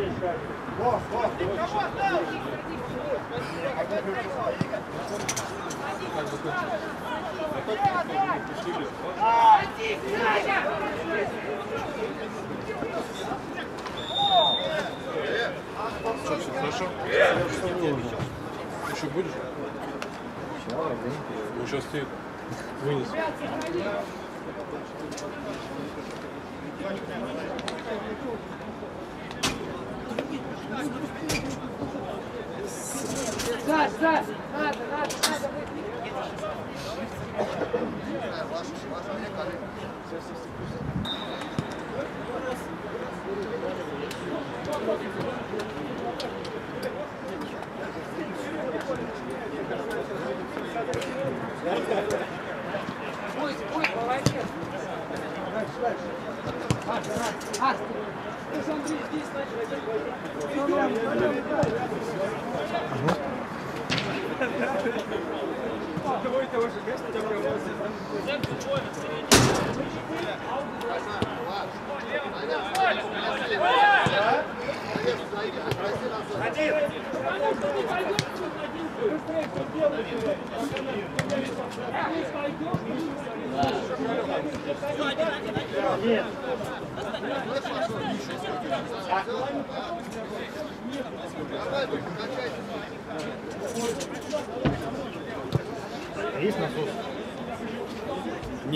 Что, все хорошо? Еще будешь? Ну, сейчас ты вынес. Саш, Саш, надо, надо, надо. Пусть,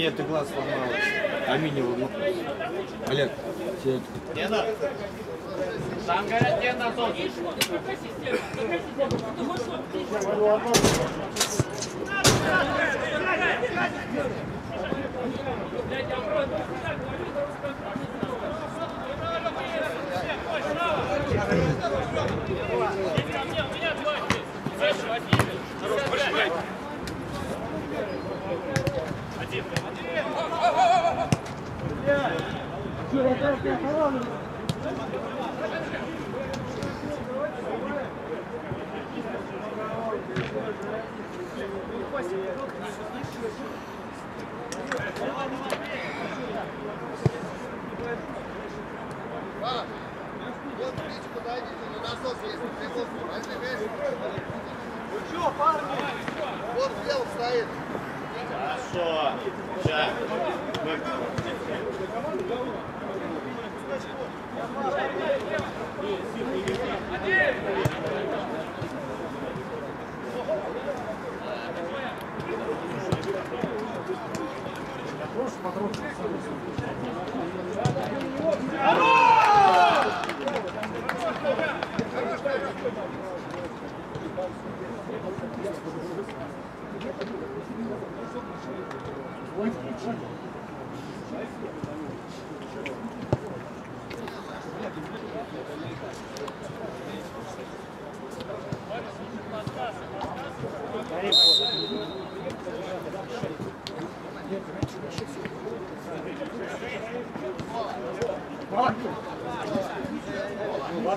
Нет, ты глаз сломалась. Алюминиевый. Олег, тебе Там говорят, где насос? Вот, видите, подойдите, на насос есть. Прикол, возьми, видишь? Ну что, парни? Вот белый стоит. Хорошо. Сейчас.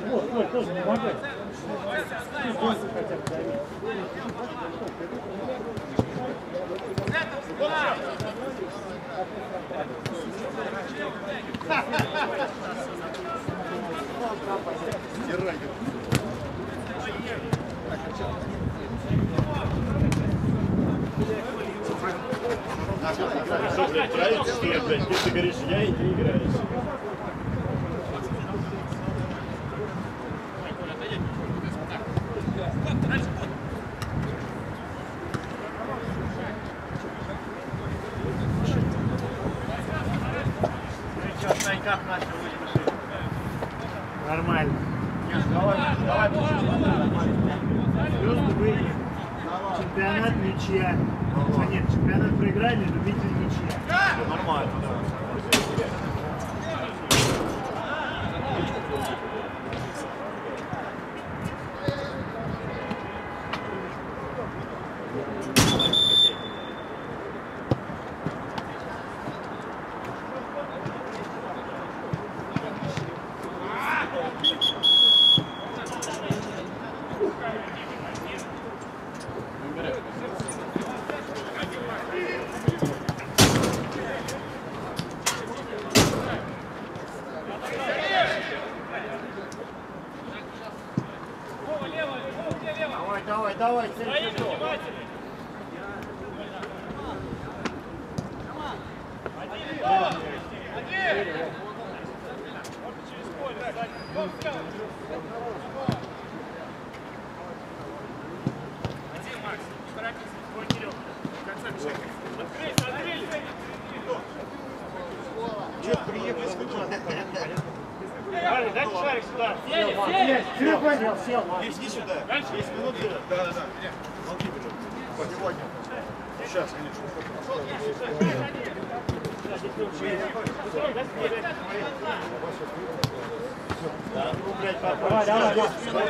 Вот, Коль, тоже помогай. Ли, блядь? Ты говоришь, я и ты играешь.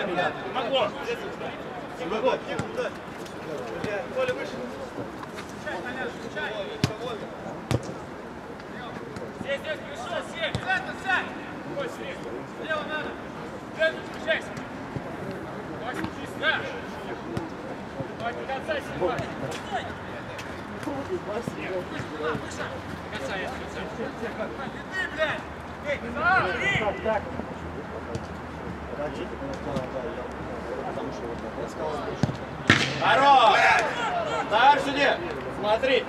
меня. Могло. Могло. Коля, выше. Здесь, здесь, пришел, сядь. Центр, сядь. Ой, сядь. Лево надо. Центр, включайся. Вася, чисто. Давай, до конца, Сильван. Стой. Выше, выше. До конца, я до конца. Ты, блядь. Эй, Хорош! Товарищ судья, смотри!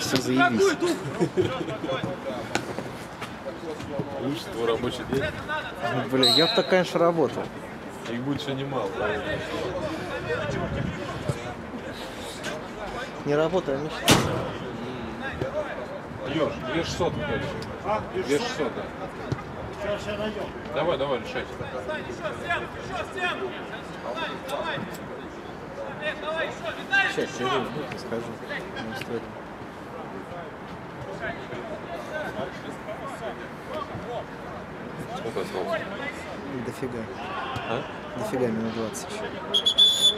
Все заебись. Лучше твой рабочий день. Бля, я бы так, конечно, работал. Их будет еще немало. Не работаю, а. Ешь, ешь сотку дальше. А, Ешь сотку. Сейчас я найдем. Давай, давай, решайте. Встань, еще стену, еще стену! Давай, давай! Олег, давай еще, Сейчас, я скажу. Дофига. А? Дофига, минут 20 еще.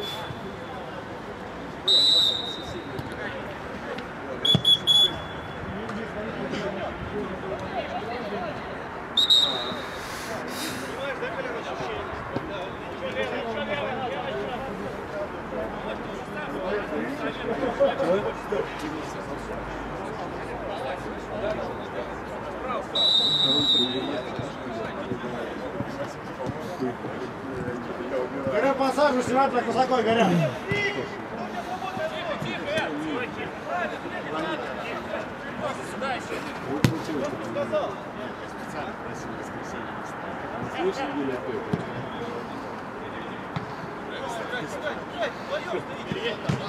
Посаживайся, сюда так высоко, горя.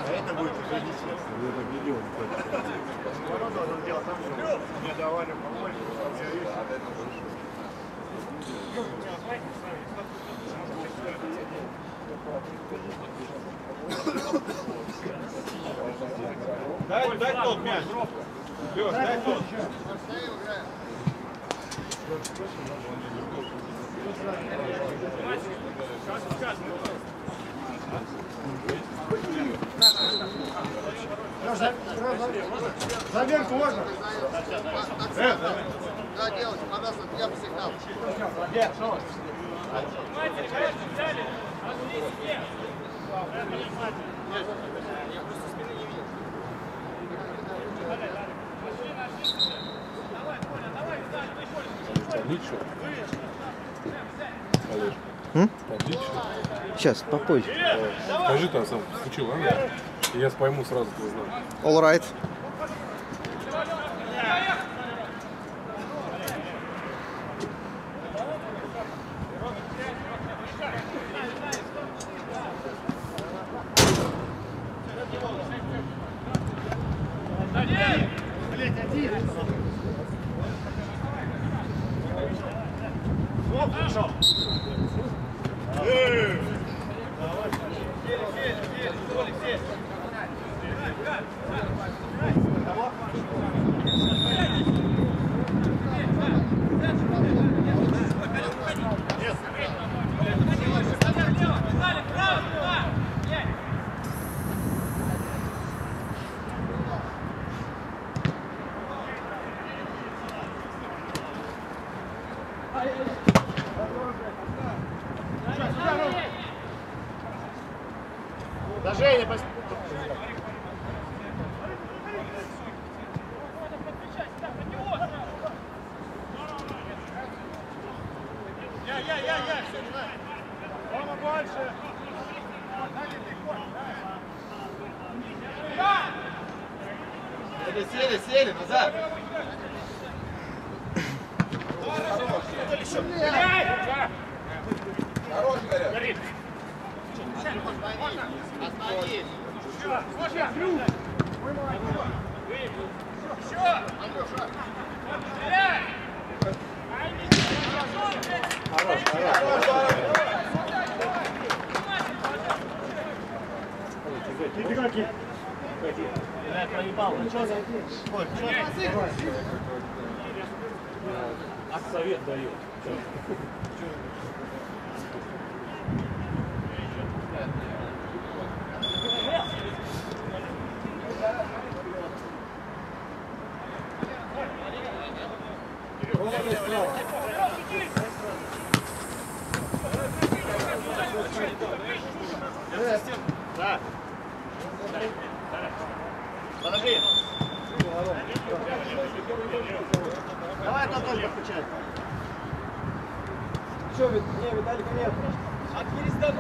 Это будет уже Мне давали побольше, я вижу. Дай, дай тот мяч. Леш, дай тот. Заверку можно? Э, Да, девочка, пожалуйста, я бы сигнал. Внимательно, конечно, взяли. Что? Сейчас, попозже. Скажи там сам, включи, ладно? И я пойму сразу твой знак. All right.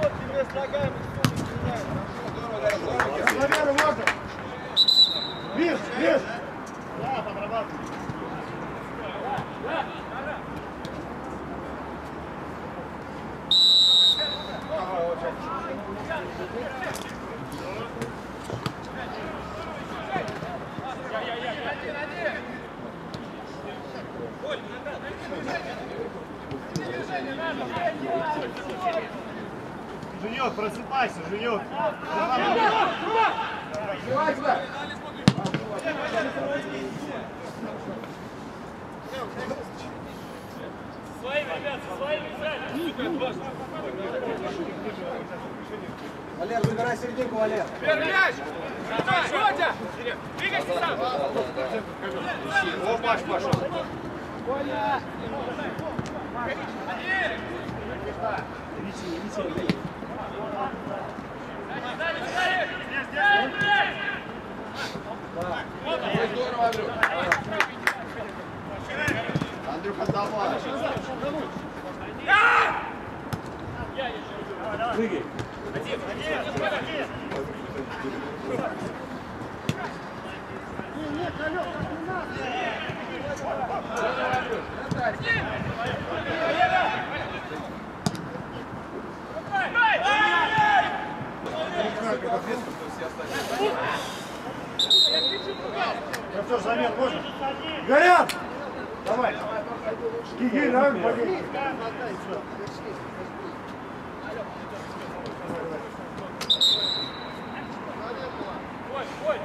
От перестановки вместо ногами Славяну можно? Виж, виж. Да, подрабатывай. Женек, просыпайся, Женек. Своими, ребят, своими взяли. Валер, забирай серединку, Валер. Первый мяч! Шотя! Двигайся сам! О, Паш пошел. Андрюха, давай. Ну что замер можно? Горят! Давай. Гиги, давай, пойди. Ой, ой,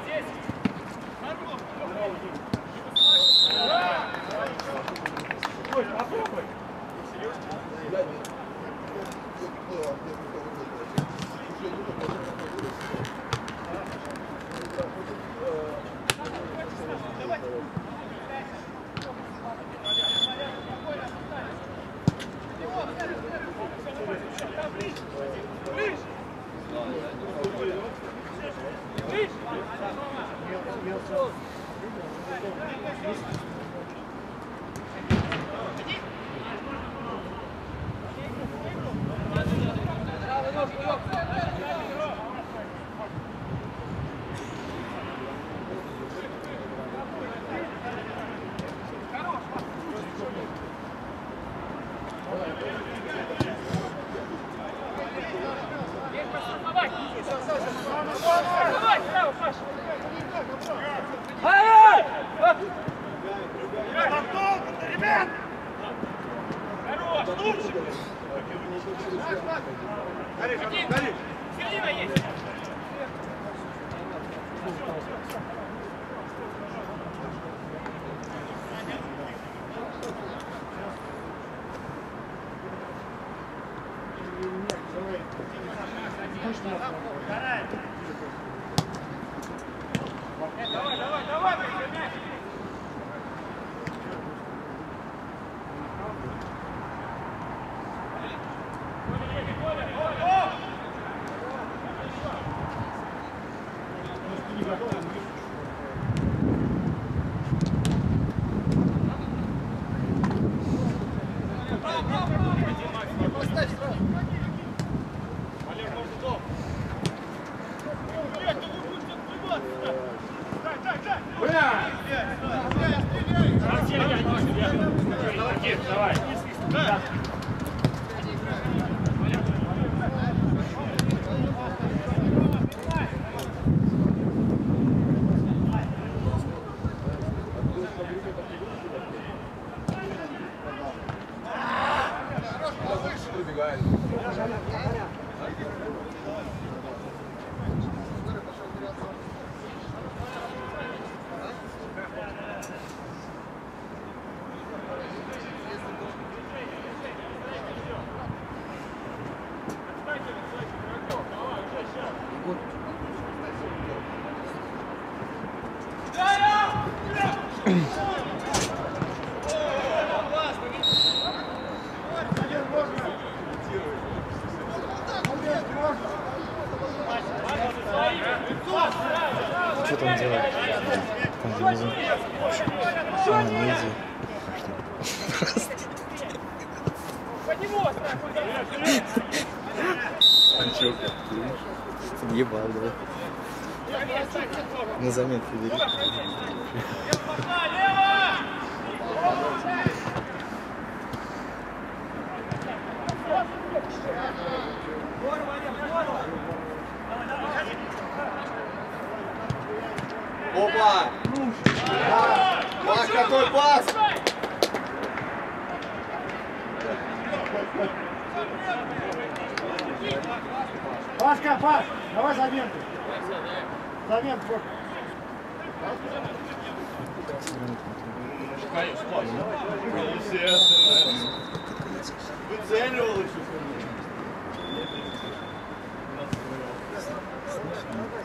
Давай, давай. amis à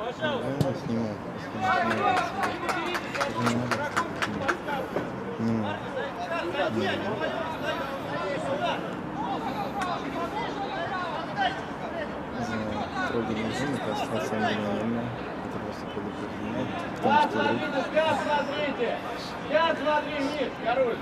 Пожалуйста. Снимай, снимай, снимай. Не надо. Строгий режим, это остаться нормально. Это просто предупреждение. Потому вниз, король!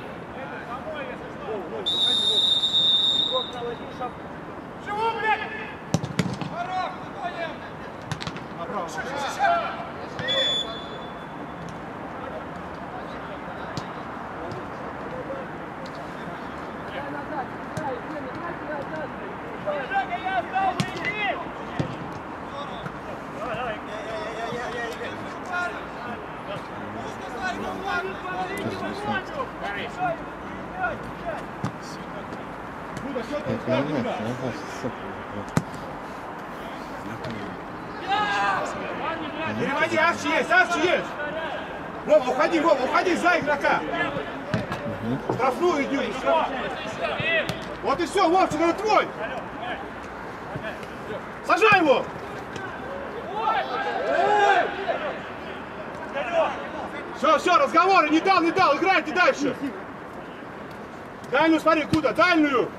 Это твой. Сажай его. Все, все, разговоры, не дал, не дал, играйте дальше. Дальнюю смотри, куда, дальнюю.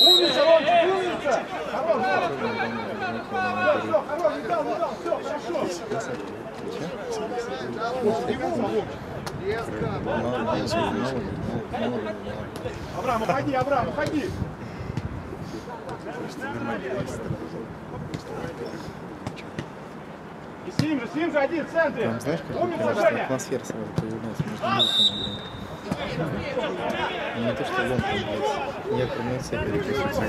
Умница, Вовчик, умница. Хорош, все, хорош, не дал, не дал, все, хорошо. Абрам, уходи, Абрам, уходи. И с ним же, с ним же один в центре. Там, знаешь, как атмосфера сразу появляется между музыками. Не то, что вон там, я кроме себя перекрестился.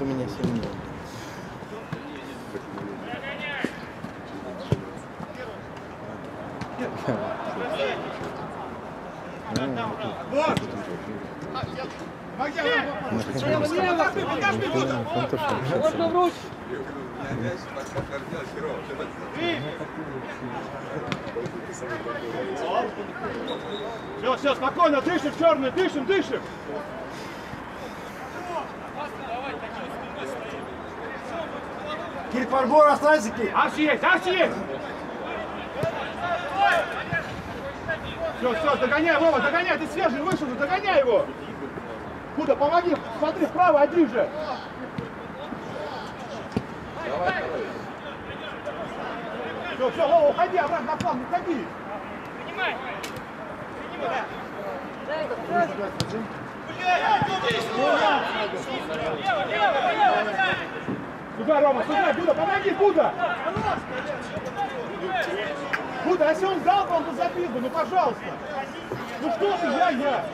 У меня сильнее. Он тоже общается. Все, все, спокойно, дышим, черный, дышим, дышим. Кирик Барбор, останься, Кирик. Аж есть, аж есть. Все, все, догоняй, Вова, догоняй, ты свежий, вышел же, догоняй его. Куда, помоги, смотри, вправо, один же. Все, все, Вова, уходи обратно на план, уходи. Сюда, Рома, сюда, Гуда, помоги, Гуда! Гуда, если он дал, то он бы забил бы, ну пожалуйста! Ну что ты, я, я!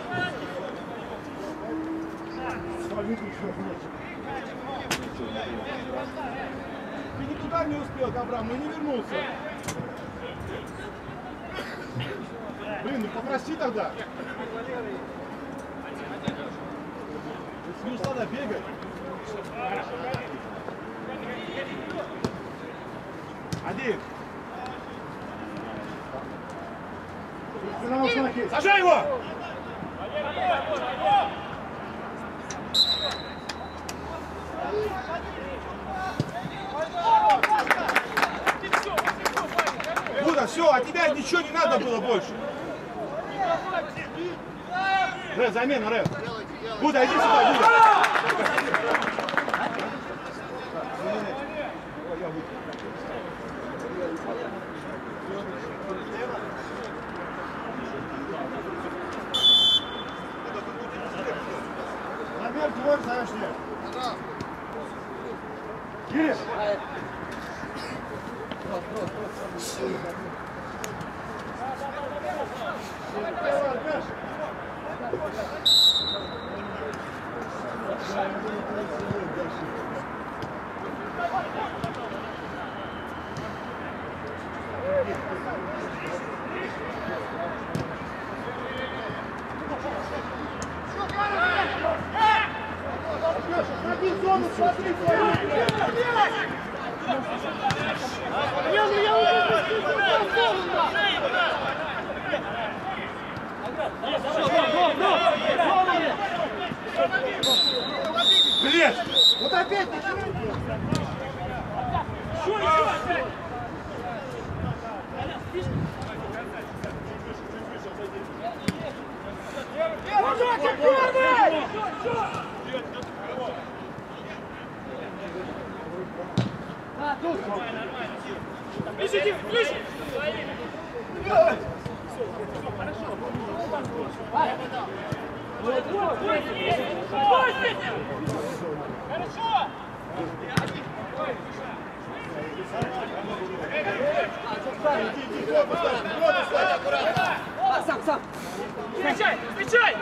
Ты никуда не успел, Абрам, ну не вернулся. Блин, ну попроси тогда. Не устала бегать. Один. Сажай его! Буда, все, от тебя ничего не надо было больше. Рэд, замена, Рэд. Буда, иди сюда, Буда. Наверх, двор, знаешь ли. Кирилл! Смотри, зону, смотри, смотри! Блин! Вот опять! Ближе, ближе! Хорошо! Встречай! Встречай!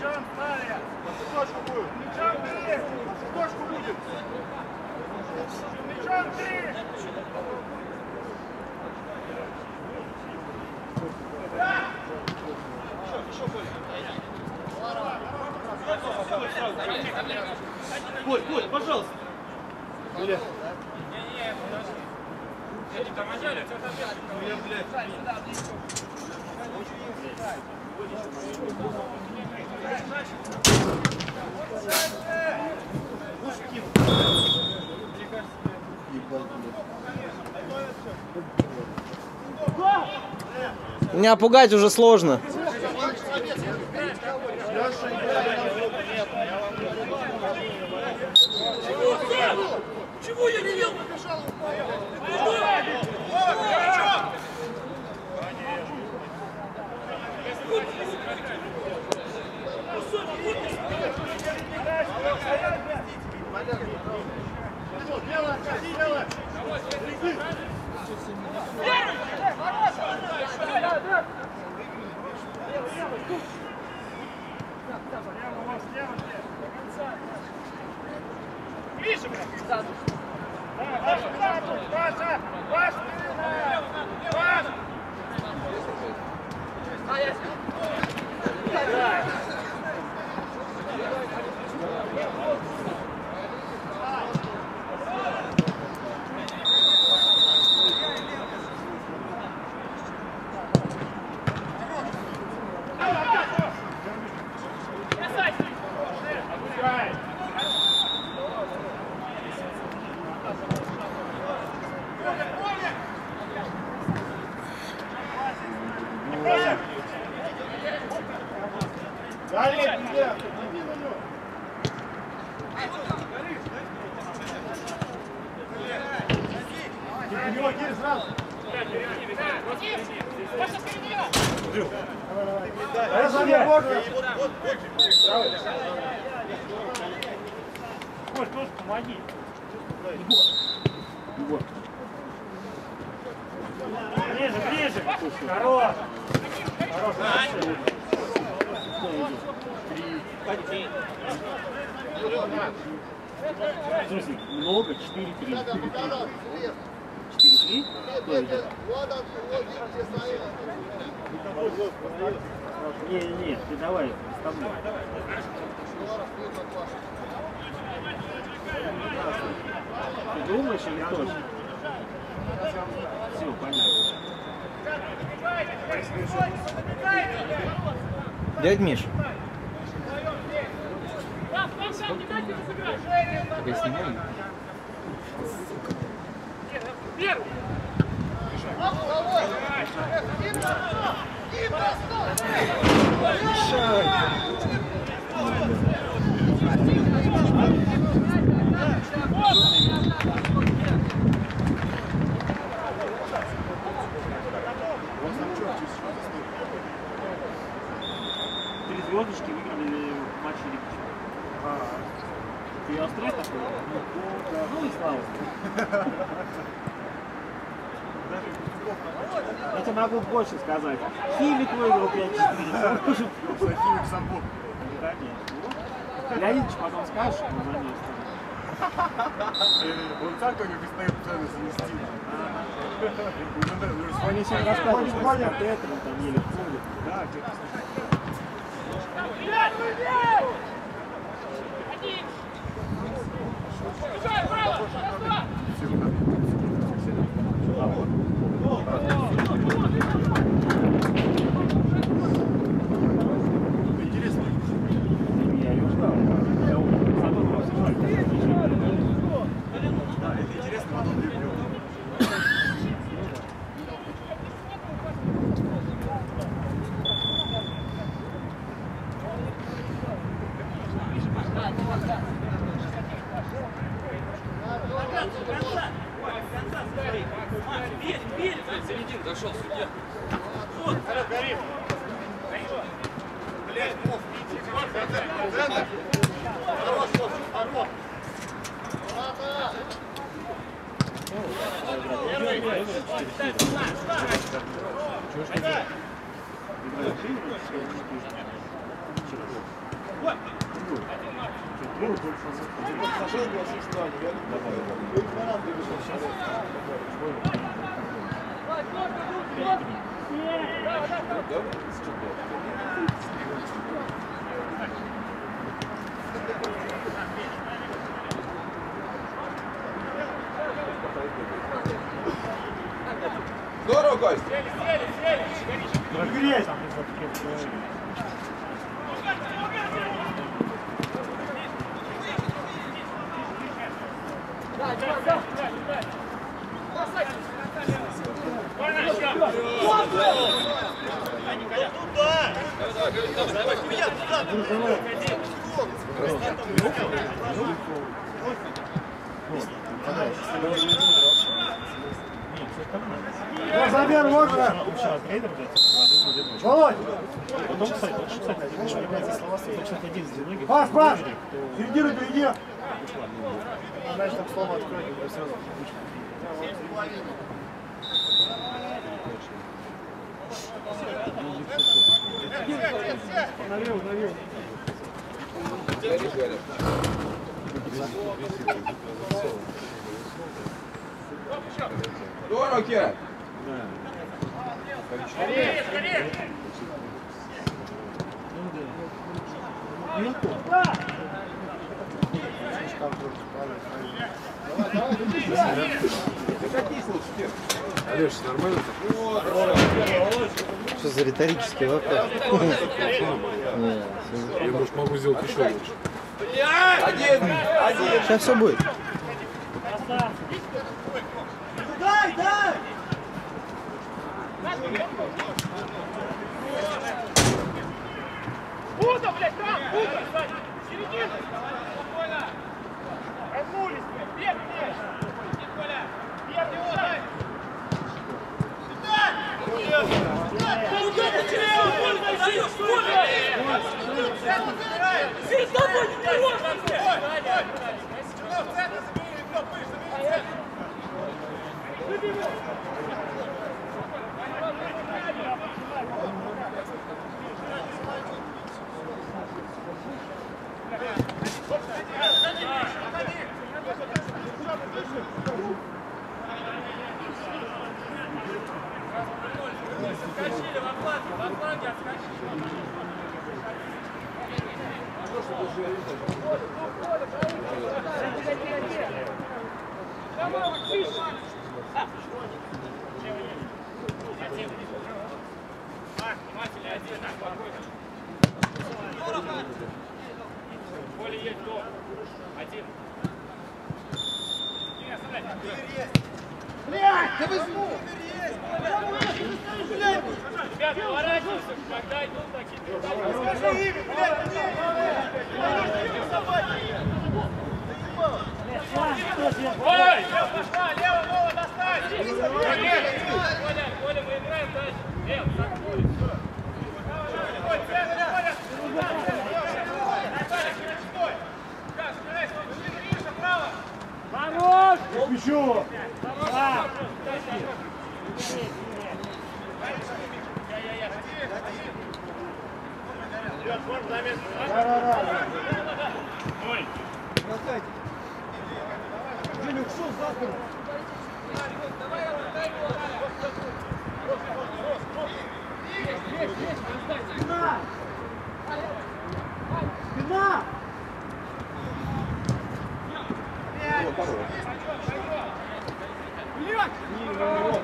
Мячом стали. Точку будет. Мячом три. Точку будет. Мячом три. Боль, боль, пожалуйста. Или... Не-не, подожди. Я не там одели, а тебя там Я, блядь. Сюда, близко. Меня пугать уже сложно. Дядь Миш, Первый. Три звездочки выиграли матч Лиги Ты австрияк такой? Ну и слава. Я тебе могу больше сказать. Химик выиграл 5-4. Химик Самбур. Конечно. Леонидович потом скажешь, но за ней Он так как постоянно постоянно занести. Они сегодня рассказывают, что с катетером там еле ходят. Да, Бежай, право! Право! Я Кость. Прогрей там. Забер, можно! Володь! Потом, кстати, вот, кстати, что является слова, точно один из немногих. Паш, Паш! Середину впереди! Знаешь, там слово открой, и сразу Налево, налево. Здорово, Скорее, скорее! Алеш, нормально? Что за риторический вопрос? Я, может, могу сделать еще лучше. Один, один. Сейчас все будет. Дай, дай. Пуда, блядь, там! Пуда, сзади! Середина! Спокойно! Разнулись, блядь! Бег, бег! Коля! Бег, бег! Отскочили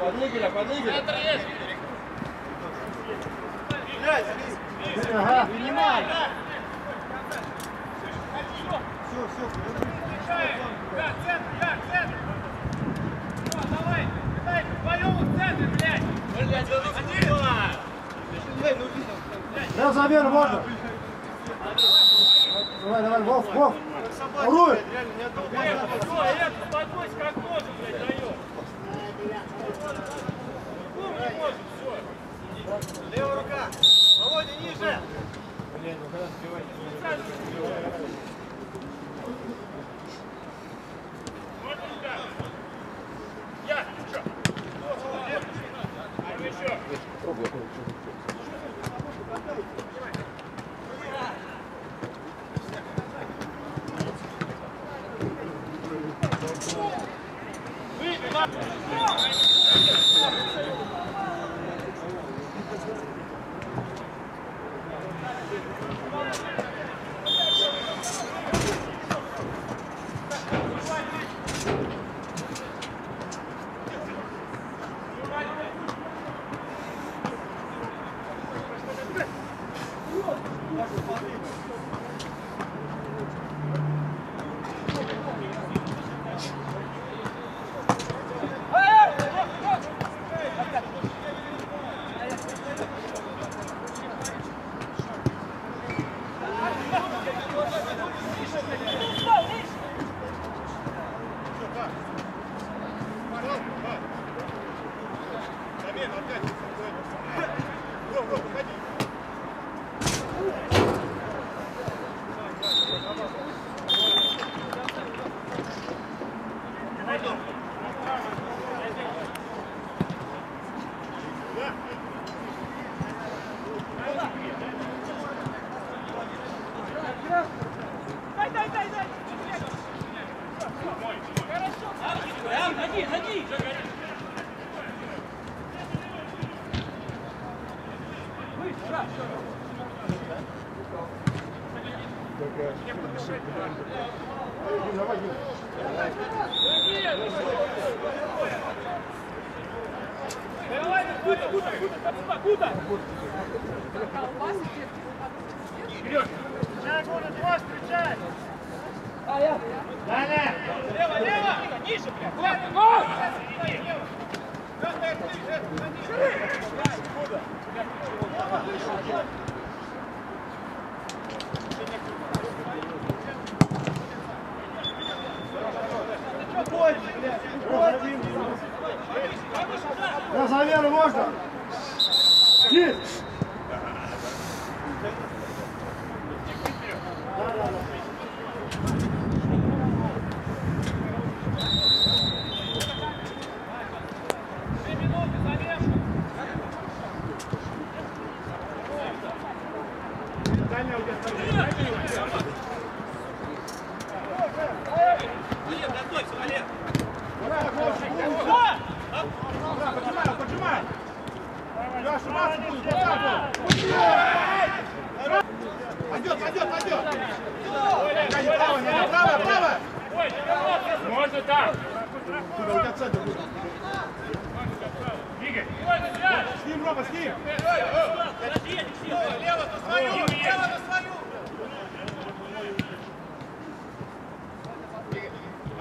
Подыграй, подыграй. центр есть! Ага. Да, центр, я, центр! О, давай, кидай, вдвоем в центр, блядь! Один! Я забер, можно! Давай, давай, Вов, Вов! Уруй! Все, это, успокойся, как тоже, блядь, даешь. Ну, не может, все. Левая рука. Володя, ниже. Вот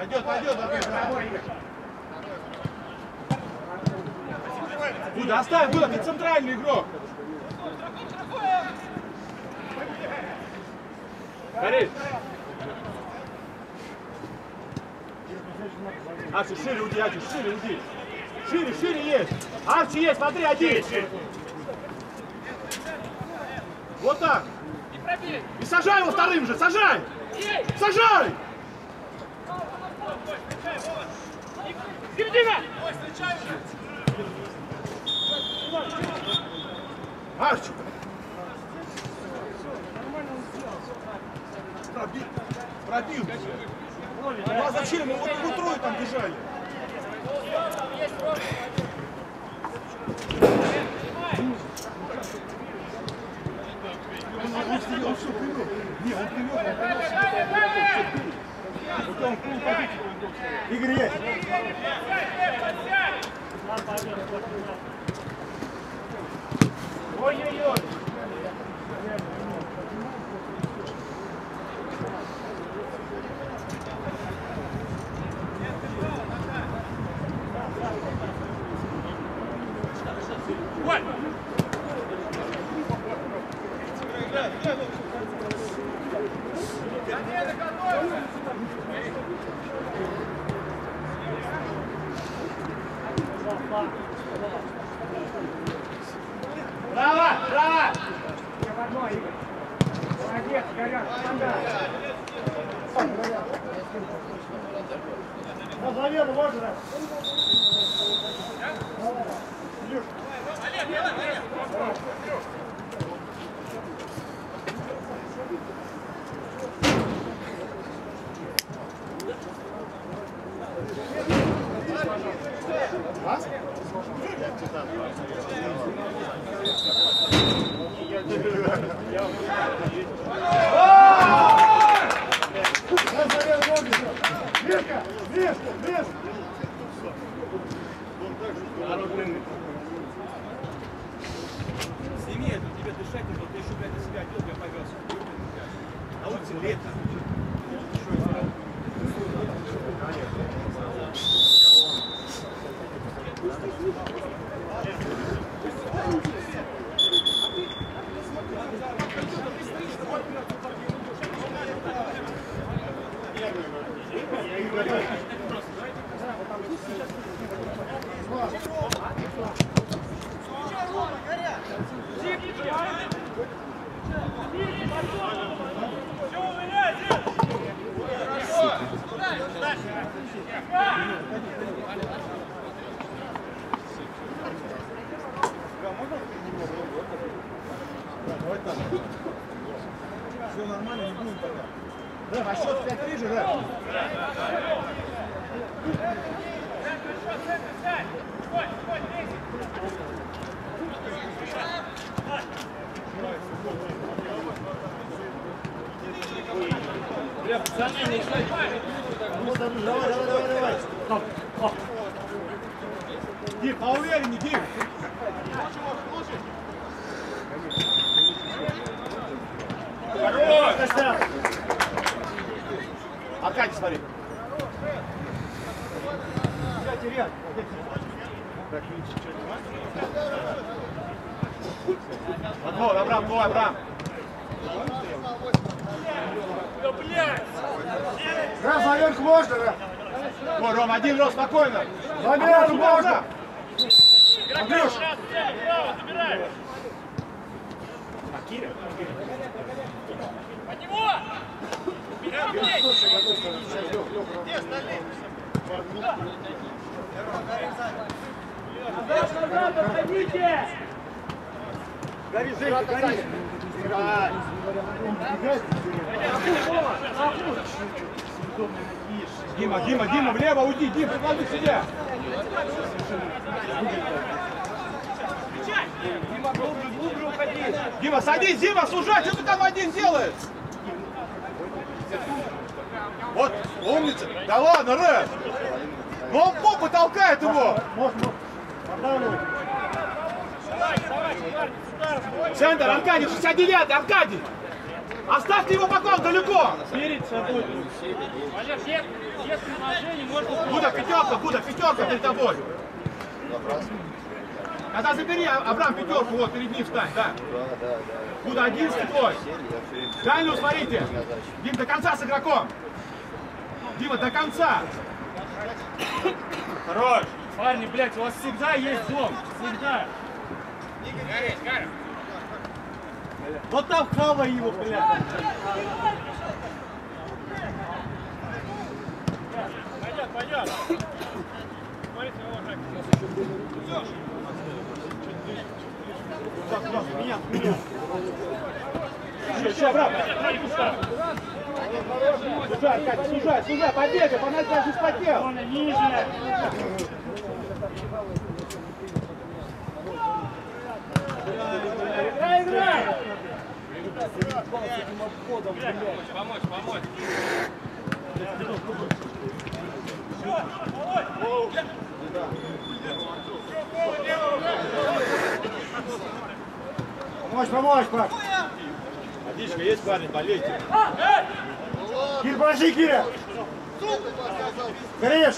Пойдет, пойдет, опять. Дуда, оставь, Дуда, ты центральный игрок. Борис. Арчи, шире уйди, Арчи, шире уйди. Шире, шире есть. Арчи есть, смотри, один. Вот так. И сажай его вторым же, сажай. Сажай. Середина! Арчи. Пробил. Пробил. Ну а зачем? Мы вот его трое там привел. Не, он привел, он привел. Вот он привел позицию. Игорь есть. Ой-ой-ой. На замену можно? Мишка, Мишка, Мишка! Сними это, тебе дышать нужно, ты еще, блядь, на себя одел, я повез. На улице лето. Все нормально, не будем пока. Да, на счет 5-3 же, да? Дим, поувереннее, Дим. Хорош! Аркадий, смотри. Вот, Абрам, твой, Абрам. Да, блядь! Раз, наверх можно, да? Ой, Ром, один рос, спокойно. Наверх можно. Андрюш, Право, забирай! Под него! Берем здесь! Назад, отходите! Дима, Дима, Дима, влево уйди, Дим, предложи себе. Дима, глубже, глубже уходи! Дима, садись, Дима, сужай, что ты там один делаешь? Вот, умница. Да ладно, Рэ. Ну он попу толкает его. Центр, Аркадий, 69 Аркадий. Оставьте его пока он далеко. Перед собой. Валер, нет, нет предложений, можно... Куда пятерка, куда пятерка перед тобой. Тогда забери, А- Абрам, пятерку, вот перед ним встань, да. Куда одиннадцатый твой? Дальнюю смотрите. Дим, до конца с игроком. Дима, до конца. Хорош. Парни, блядь, у вас всегда есть дом. Всегда. Вот там хавай его, блядь. Пойдет, пойдет. Смотрите, уважаемый. Еще, еще, Абрам. Сужай, Аркадий, сужай, сужай, побегай, фонарь даже вспотел. Ниже. Играй, играй! Помочь, помочь. Помочь, помочь, пап. Водичка есть, парень, болейте. Кир, подожди, Киря. Гореш.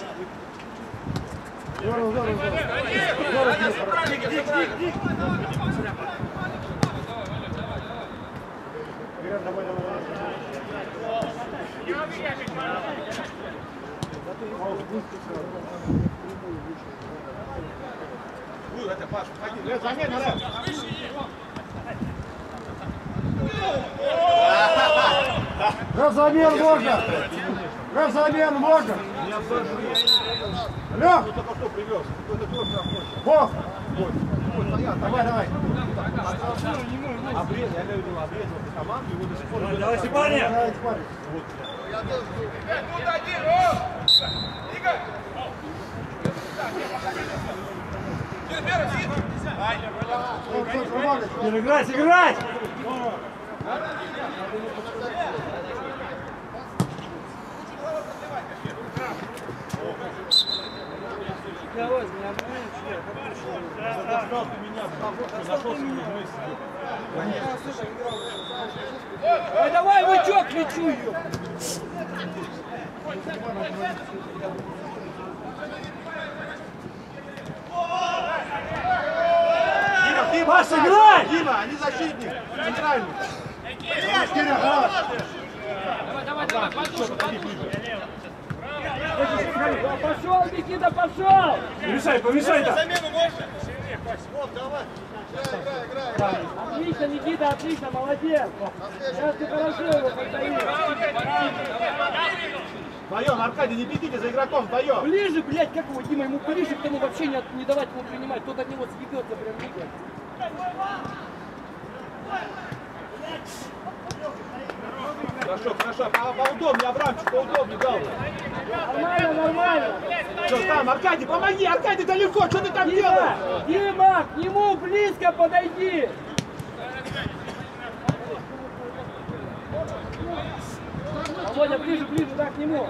Здорово, здорово, здорово. Киря, давай, давай, давай. Ой, это, Паш, уходи. Лев, замена, Лев. Раз замен можно. Раз замен можно. Лех, тоже. Бог. Давай, давай. Обрез, я имею в виду, обрезал ты команду, его до сих пор... не Давай, Степаня. Давай, Степаня. Тут один, о! Игорь! Вот, вот. Играть, играть! Ой, давай, бычок, лечу ее! Дима, ты Паша, бросай. играй! Дима, они защитник. Центральный. Хорош. Давай, давай, пошел, Пошел, Никита, пошел! Помешай, помешай да. Отлично, Никита, отлично, молодец! Сейчас ты хорошо его поддаешь! Вдвоем, Аркадий, не бегите за игроком, вдвоем. Ближе, блядь, как его, Дима, ему ближе к тому вообще не, не давать ему принимать, тот от него съебется прям видно. Хорошо, хорошо, по- поудобнее, Абрамчик, поудобнее дал. Нормально, нормально! Что там, Аркадий, помоги, Аркадий, далеко, что ты там Дима, делаешь? Дима, к нему близко подойди! Володя, ближе, ближе, так, к нему.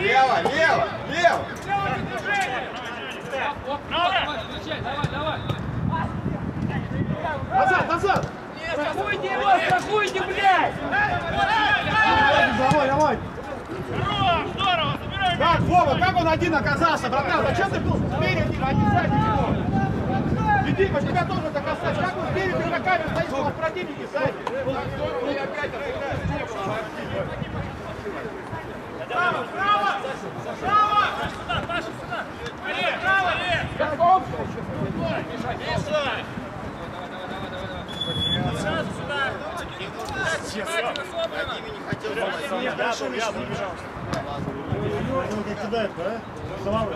Лево, лево, лево. Встречай, давай, давай. Назад, назад. Страхуйте его, страхуйте, блядь! Давай, давай. Как, Вова, как он один оказался, братан? Зачем ты был спереди, а не сзади него? И Дима, тебя тоже так оставь. Как он спереди ногами стоит, у вас противники сзади? Право, право! Право! Сюда, Паша, сюда! Олег, право! Миша! Сразу сюда! Слава.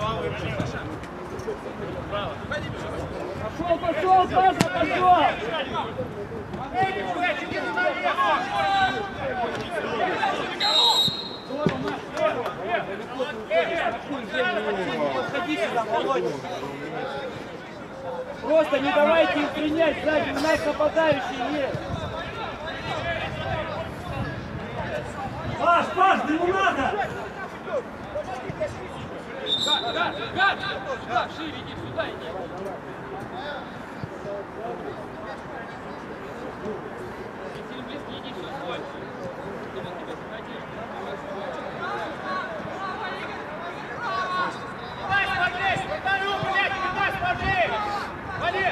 Пошел, пошел, пошел! Просто не давайте им принять сзади, у нас есть. Паш, Паш, да не надо! Гад, гад, гад! Сюда, шире иди, сюда иди. Если близко иди, все, стой. Думал, тебя заходи. Дай смотреть! Вратарю, блядь! Дай смотреть! Вали!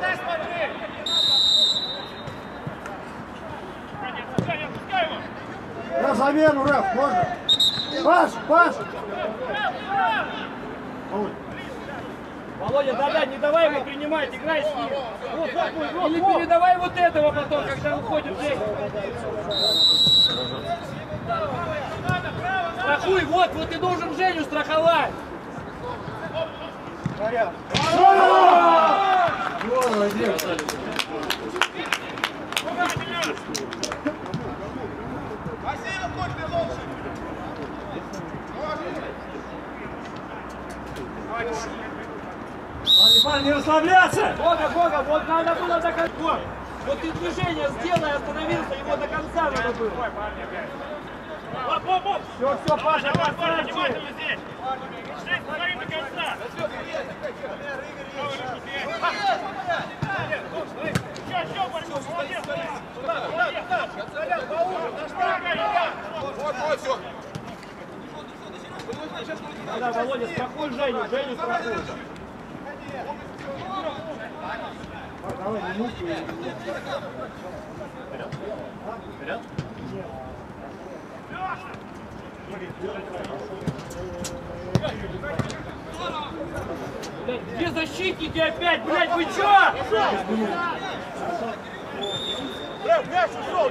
Дай смотреть! Пускай, не отпускай его! На замену, Рэф, можно? Паш, Паш! Володя, да-да, не давай его принимать, играй с ним. Вот, вот, вот, вот, Или передавай вот этого потом, когда уходит Жень. Страхуй, вот, вот ты должен Женю страховать. Ты лучше! Парни, не расслабляться! Бога, Бога, вот надо было до конца. Вот ты движение сделай, остановился, его до конца надо было. Оп, оп, оп! Все, все, Паша, Давай, Паша, внимательно здесь! Шесть, смотри до конца! Еще, еще, борьбу! Молодец! Молодец! Вот, вот, все! Да, Володя, страхуй Женю, Женю страхуй. Блядь, Где защитники опять, блядь, вы чё? Рэф, мяч ушел,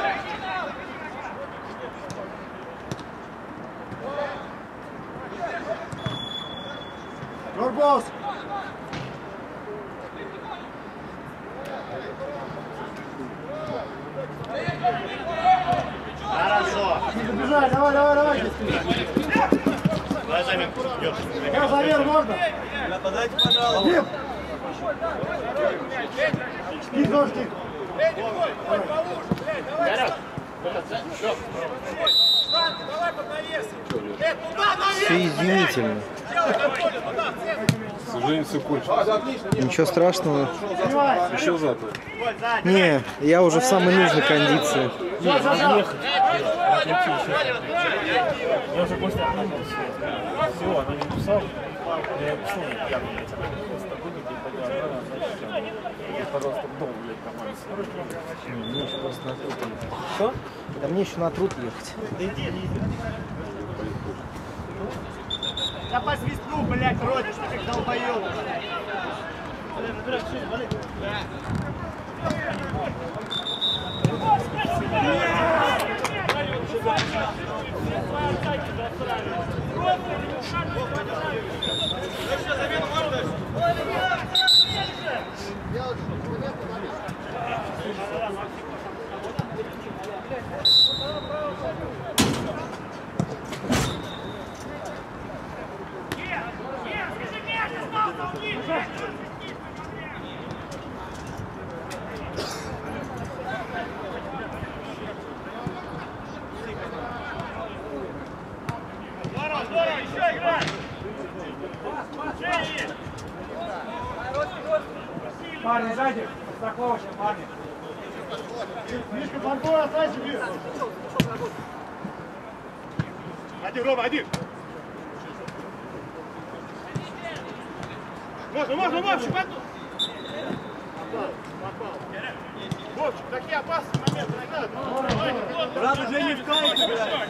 Горбос! Хорошо. Не забежай, давай, давай, давай. Замен. Идет. Я замен, можно? Подайте, пожалуйста. Дим! Шкит, ножки. Все извинительно. Делай контроль, туда, в центр! Сожалению, все кончилось. Ничего страшного. Еще зато. Не, я уже в самой нужной кондиции. Я уже после. Все, она не. Я я пожалуйста, дом, блядь, команде. Мне еще просто на труд ехать. Что? Да мне еще на труд ехать. Да иди, иди. Да по свистку, блядь, родишь, ты как долбоёб. Здорово, Парни сзади, страховочка, парни. Мишка, фанкор, оставайся, бью. Один, Рома, один. Можно, можно, Вовчик, под... Вовчик, такие опасные моменты не надо. Брат уже не в кайфе, блядь.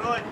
Good.